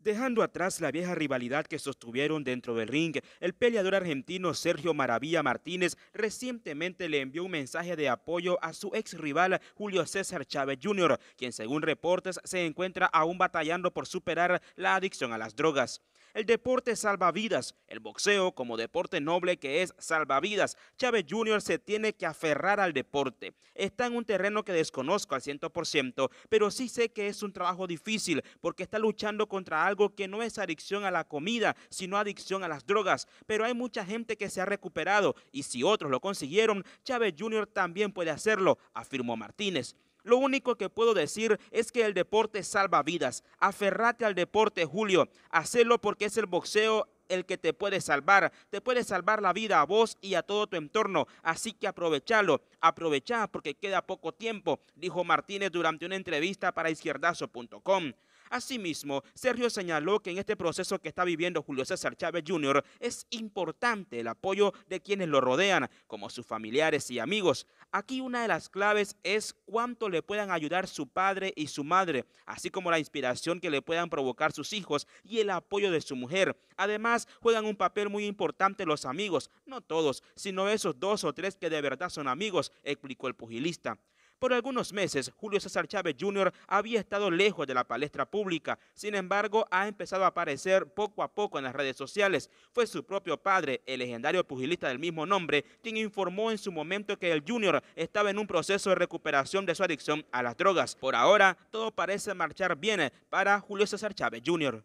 Dejando atrás la vieja rivalidad que sostuvieron dentro del ring, el peleador argentino Sergio Maravilla Martínez recientemente le envió un mensaje de apoyo a su ex rival Julio César Chávez Jr., quien según reportes se encuentra aún batallando por superar la adicción a las drogas. El deporte salva vidas, el boxeo como deporte noble que es salvavidas. Chávez Jr. se tiene que aferrar al deporte. Está en un terreno que desconozco al 100%, pero sí sé que es un trabajo difícil porque está luchando contra algo que no es adicción a la comida, sino adicción a las drogas. Pero hay mucha gente que se ha recuperado y si otros lo consiguieron, Chávez Jr. también puede hacerlo, afirmó Martínez. Lo único que puedo decir es que el deporte salva vidas. Aferrate al deporte, Julio. Hacelo porque es el boxeo el que te puede salvar, te puede salvar la vida a vos y a todo tu entorno. Así que aprovechalo, aprovechá porque queda poco tiempo, dijo Martínez durante una entrevista para izquierdazo.com. Asimismo, Sergio señaló que en este proceso que está viviendo Julio César Chávez Jr. es importante el apoyo de quienes lo rodean, como sus familiares y amigos. Aquí una de las claves es cuánto le puedan ayudar su padre y su madre, así como la inspiración que le puedan provocar sus hijos y el apoyo de su mujer. Además, juegan un papel muy importante los amigos, no todos, sino esos dos o tres que de verdad son amigos, explicó el pugilista. Por algunos meses, Julio César Chávez Jr. había estado lejos de la palestra pública, sin embargo, ha empezado a aparecer poco a poco en las redes sociales. Fue su propio padre, el legendario pugilista del mismo nombre, quien informó en su momento que el Junior estaba en un proceso de recuperación de su adicción a las drogas. Por ahora, todo parece marchar bien para Julio César Chávez Jr.